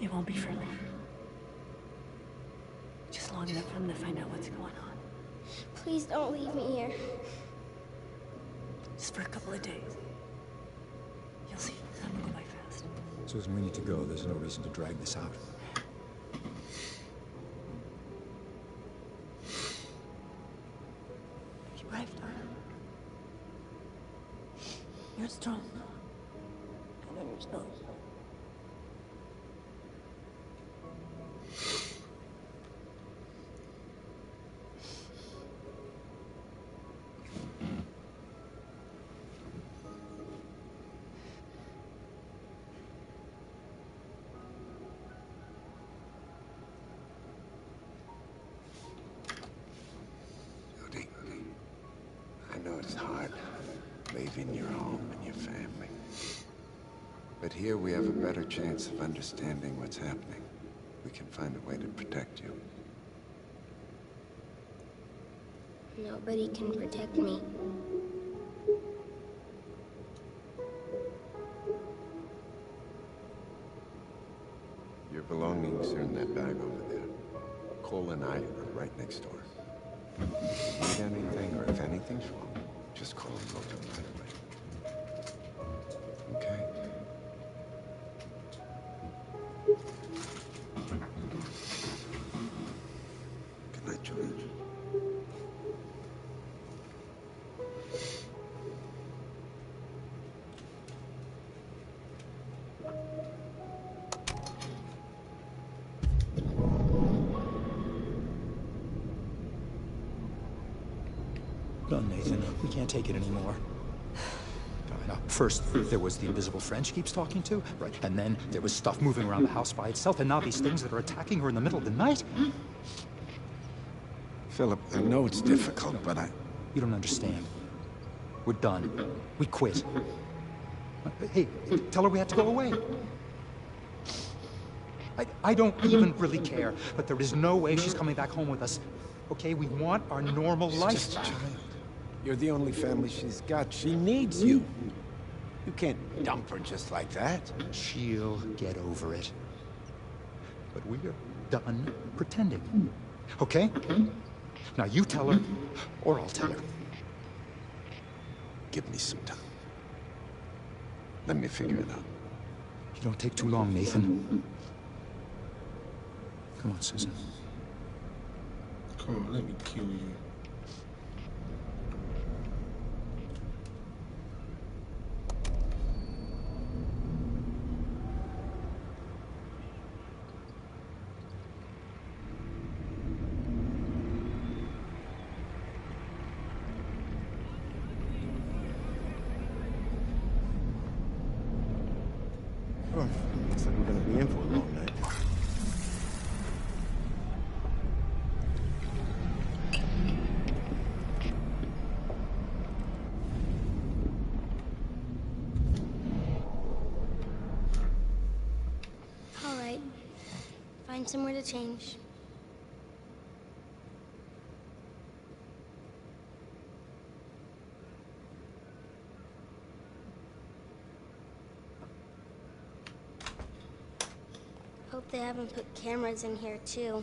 It won't be for long. Just long enough for them to find out what's going on. Please don't leave me here. Just for a couple of days. You'll see. Time will go by fast. Susan, we need to go. There's no reason to drag this out. Hard leaving your home and your family. But here we have a better chance of understanding what's happening. We can find a way to protect you. Nobody can protect me. Your belongings are in that bag over there. Cole and I are right next door. If you need anything or if anything's wrong, just call and go to right away. Okay? No, Nathan, we can't take it anymore. First, there was the invisible friend she keeps talking to, right? And then there was stuff moving around the house by itself, and now these things that are attacking her in the middle of the night. Philip, I know it's difficult, but I... You don't understand. We're done. We quit. Hey, tell her we had to go away. I, I don't even really care, but there is no way she's coming back home with us. Okay, we want our normal She's life just a back. child. You're the only family she's got. She needs you. You can't dump her just like that. She'll get over it. But we're done pretending. Okay? Now you tell her, or I'll tell her. Give me some time. Let me figure it out. You don't take too long, Nathan. Come on, Susan. Come on, let me kill you. Oh, looks like we're gonna be in for a long night. All right. Find somewhere to change. Hope they haven't put cameras in here too.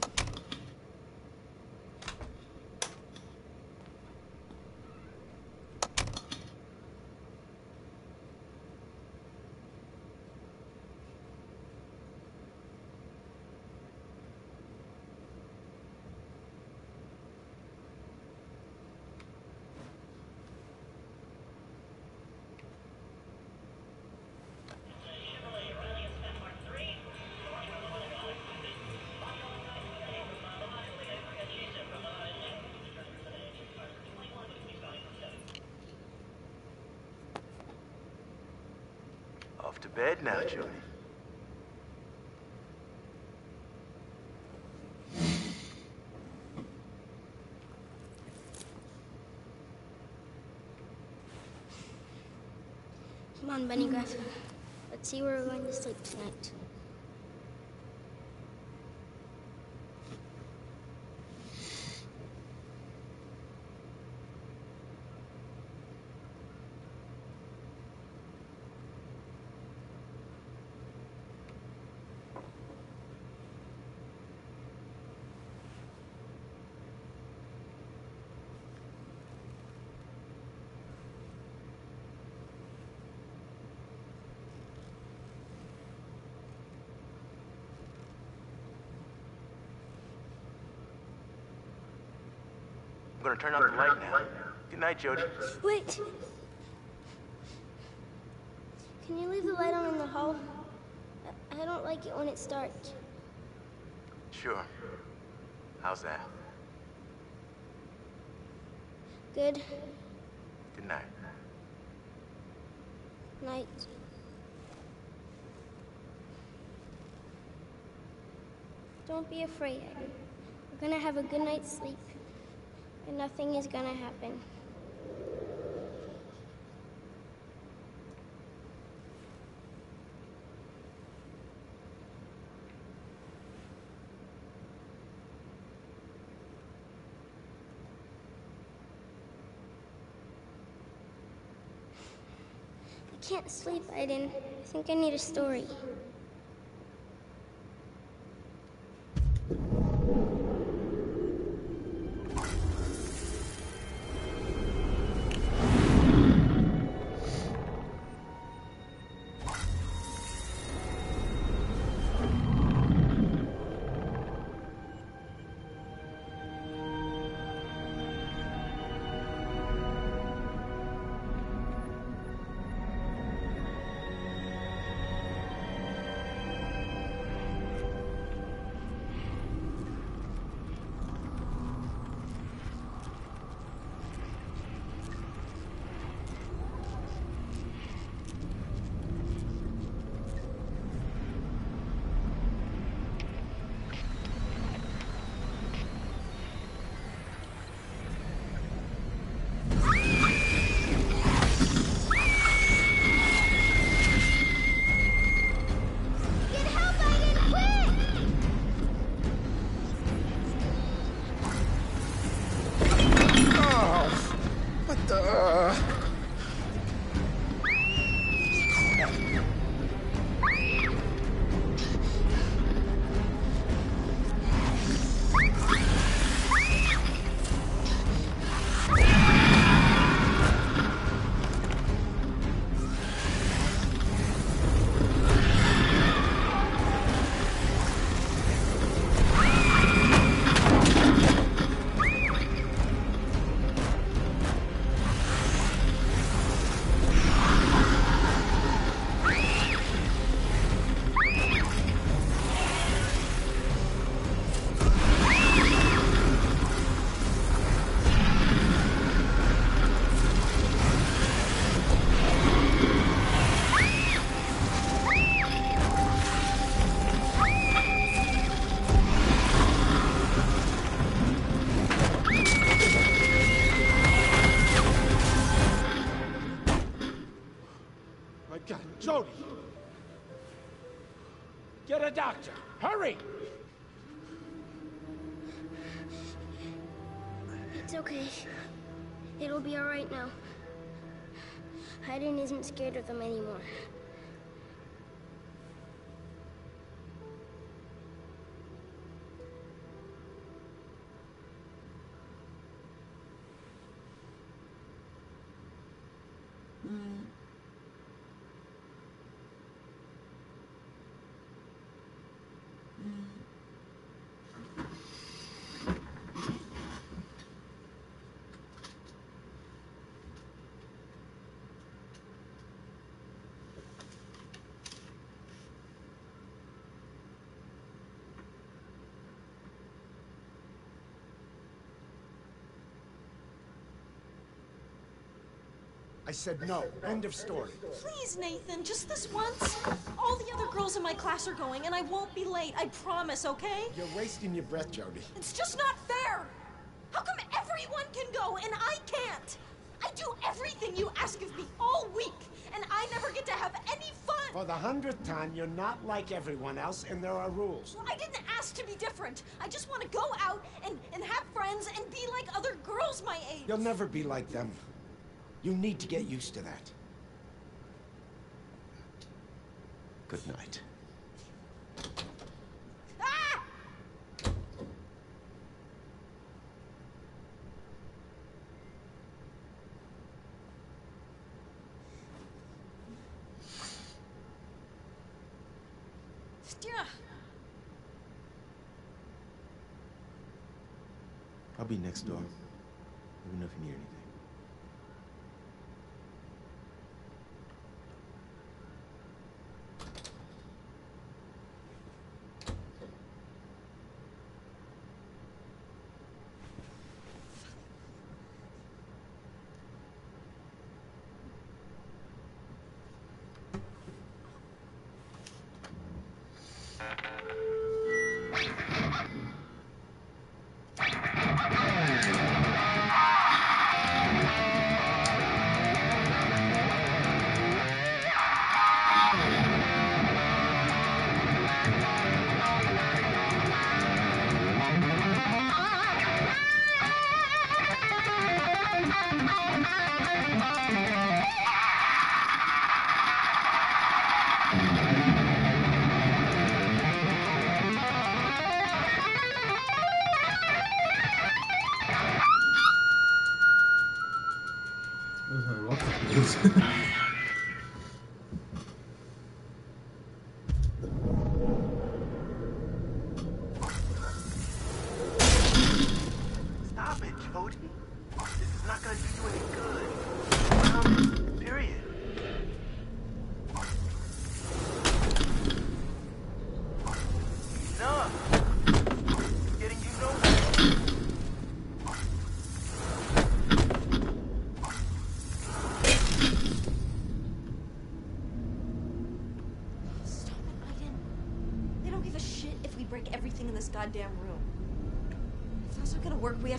To bed now, Jodie. Come on, Benny Griffin. Let's see where we're going to sleep tonight. I'm gonna turn out the light now. Good night, Jodie. Wait. Can you leave the light on in the hall? I, I don't like it when it's dark. Sure. How's that? Good Good night. night. Don't be afraid, We're gonna have a good night's sleep. And nothing is gonna happen. I can't sleep, Aiden. I think I need a story. Aiden isn't scared of them anymore. I said no. End of story. Please, Nathan, just this once. All the other girls in my class are going, and I won't be late. I promise, okay? You're wasting your breath, Jodie. It's just not fair. How come everyone can go and I can't? I do everything you ask of me all week, and I never get to have any fun. For the hundredth time, you're not like everyone else, and there are rules. Well, I didn't ask to be different. I just want to go out and, and have friends and be like other girls my age. You'll never be like them. You need to get used to that. Good night. Ah! I'll be next door. いま。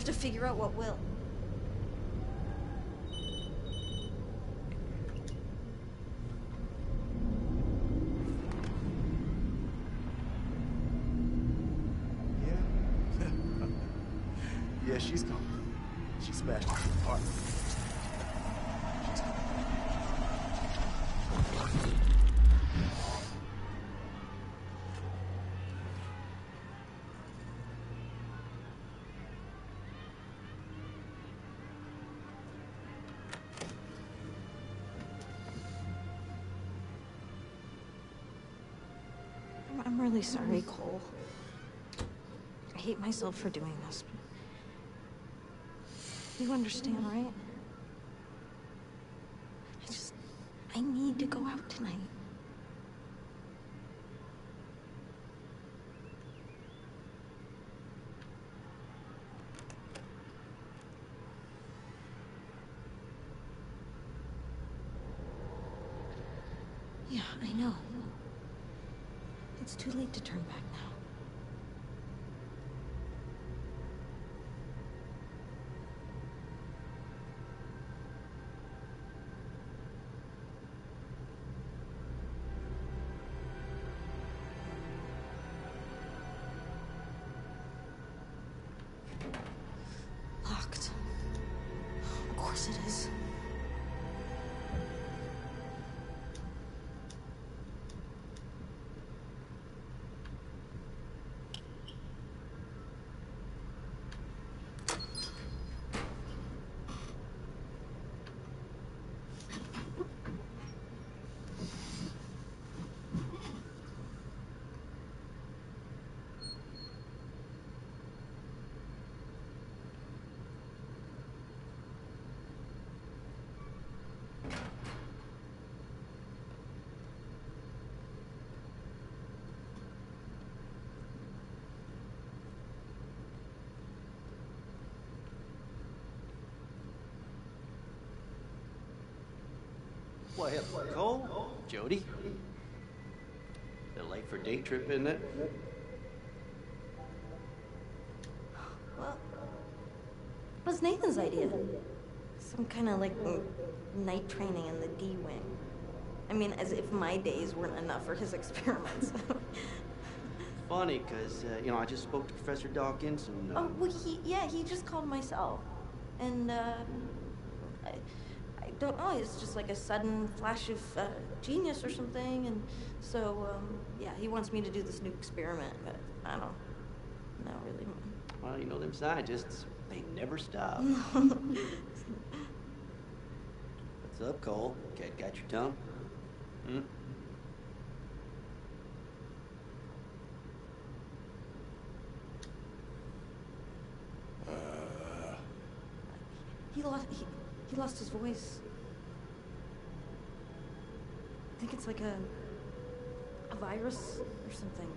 Have to figure out what will. Yeah. yeah, she's gone. She smashed it apart. Really sorry, Cole. I hate myself for doing this. You understand, right? I just. I need to go out tonight. Yeah, I know. It's too late to turn back now. What, hell, Cole? Jodie? Bit late for day trip, isn't it? Well, it was Nathan's idea. Some kind of like night training in the D wing. I mean, as if my days weren't enough for his experiments. Funny, because, uh, you know, I just spoke to Professor Dawkins and. Uh, oh, well, he, yeah, he just called myself. And, uh, don't know, it's just like a sudden flash of uh, genius or something. And so, um, yeah, he wants me to do this new experiment, but I don't know really. Well, you know, them scientists, they never stop. What's up, Cole? Cat got your tongue? Hmm? He lost. He, he lost his voice. I think it's like a a virus or something.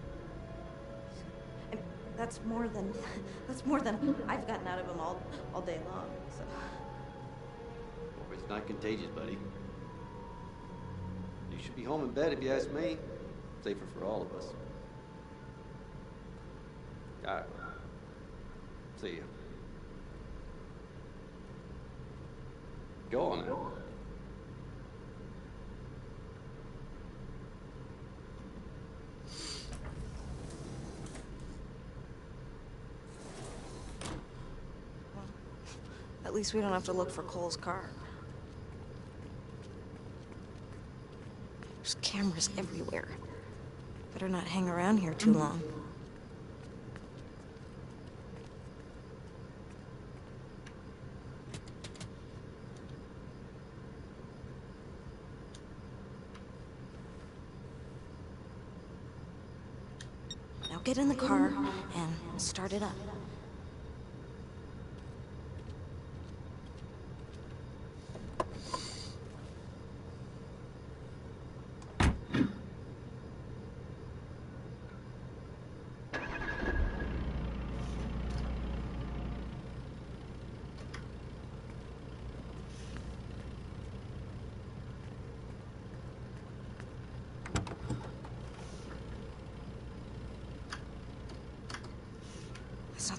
And that's more than that's more than I've gotten out of him all all day long. So It's not contagious, buddy. You should be home in bed if you ask me. Safer for all of us. All right. See you. Go on now. at least we don't have to look for Cole's car. There's cameras everywhere. Better not hang around here too long. Now get in the car and start it up.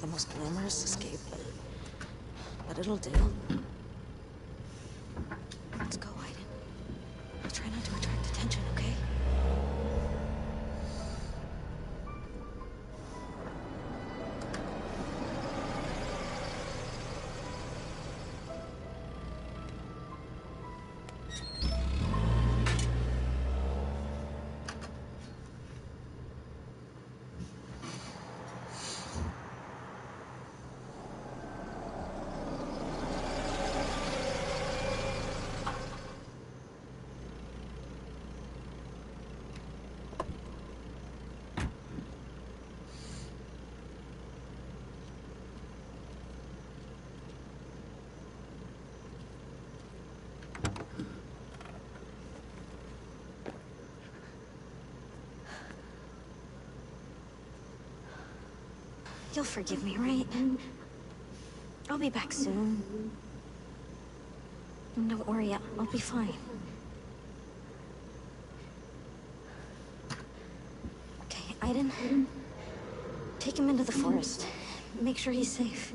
The most glamorous escape, but, it'll do. You'll forgive me, right? I'll be back soon. Don't worry, I'll I'll be fine. Okay, Aiden. Take him into the forest. Make sure he's safe.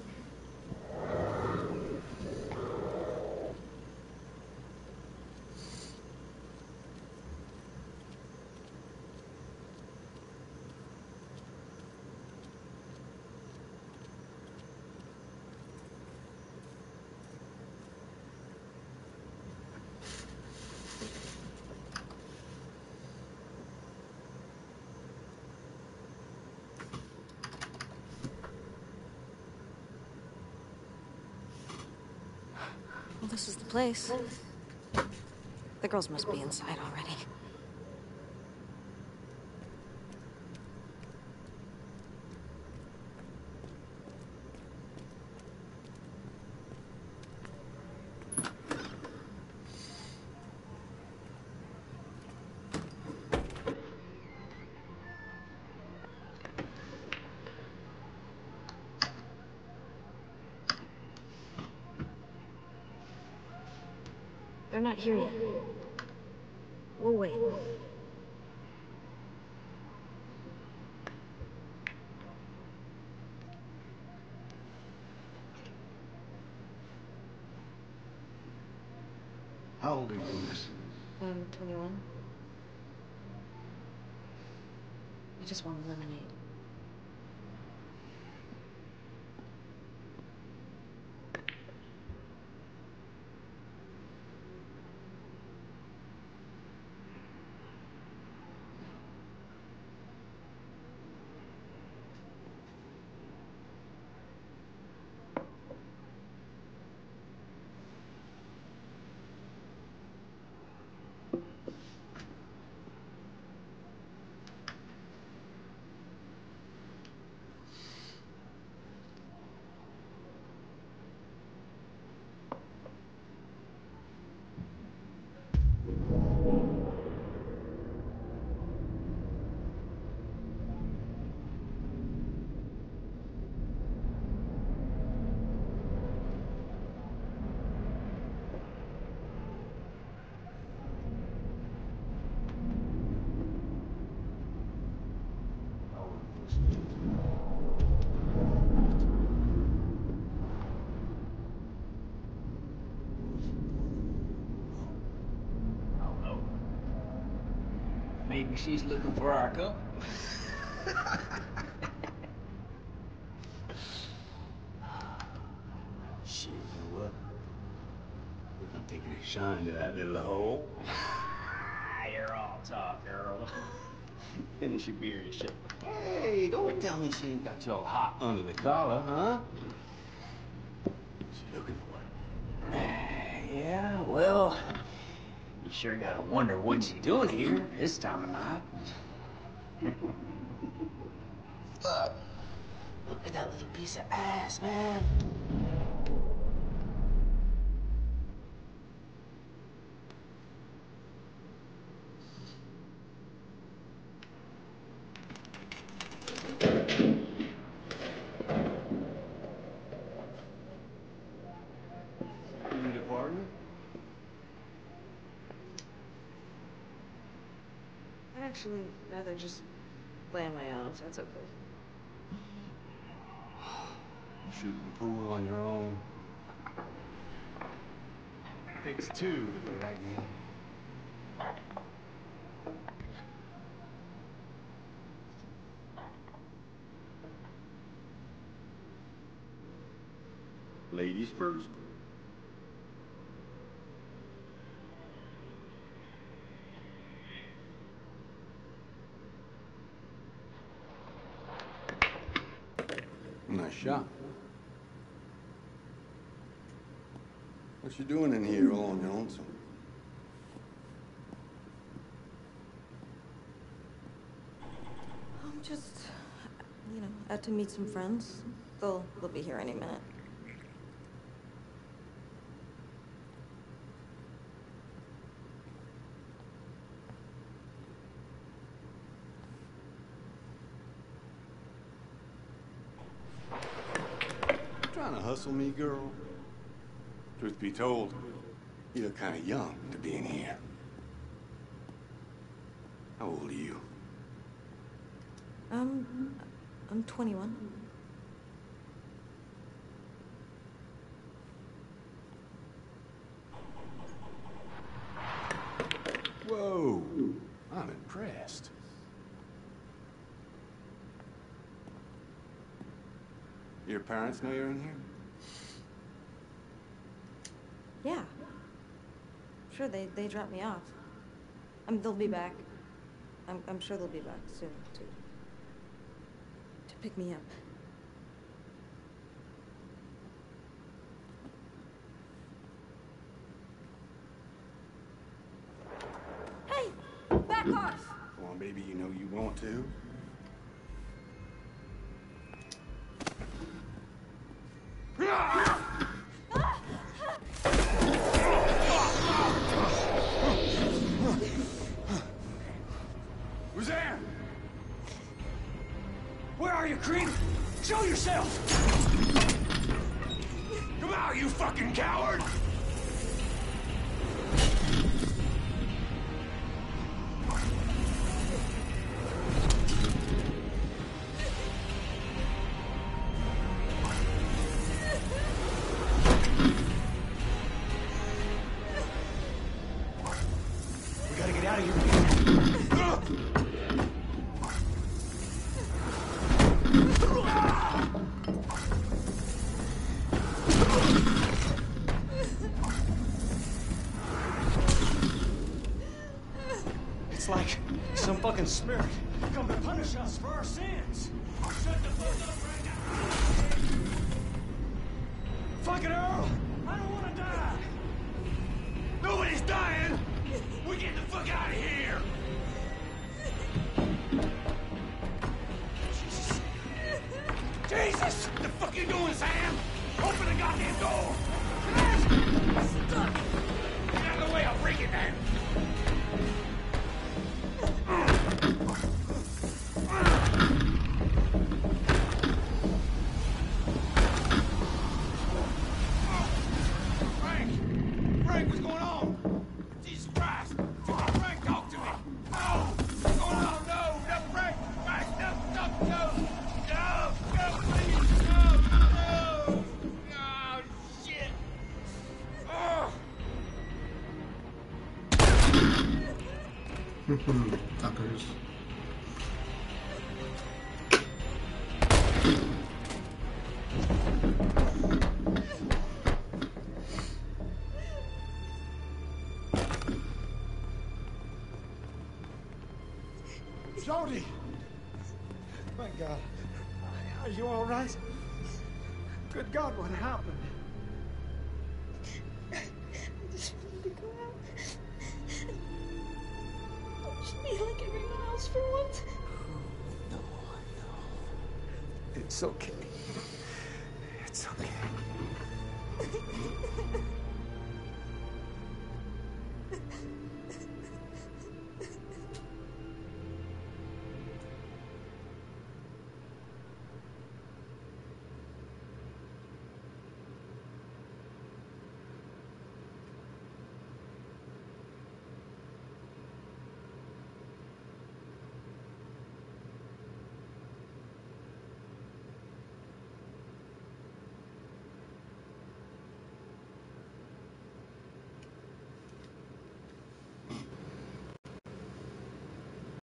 Well, this is the place. The girls must be inside already. They're not here yet. We'll wait. How old are you, miss? Um, 21. I just want lemonade. Maybe she's looking for our company. Shit, you know what? Can take a shine to that little hole. You're all talk, girl. Finish your beer and shit. Hey, don't tell me she ain't got you all hot under the collar, huh? She looking for it. Eh, yeah, well, sure gotta wonder what she's doing here this time of night. Look at that little piece of ass, man. You need a partner? I'd actually rather just play on my own, if that's okay. Shooting pool on your own. Takes two to play that game. Ladies first. Nice shot. What you doing in here all on your lonesome? I'm just, you know, out to meet some friends. They'll they'll be here any minute. Trying to hustle me, girl? Truth be told, you look kind of young to be in here. How old are you? Um, I'm 21. Your parents know you're in here? Yeah. Sure, they they dropped me off. Um, they'll be back. I'm I'm sure they'll be back soon to to pick me up. Hey, back off! Come on, baby, you know you want to. Fucking spirit Jodie! My God. Are you all right? Good God, what happened? I just wanted to go out. Just be like everyone else for once. Oh, no, no. It's okay.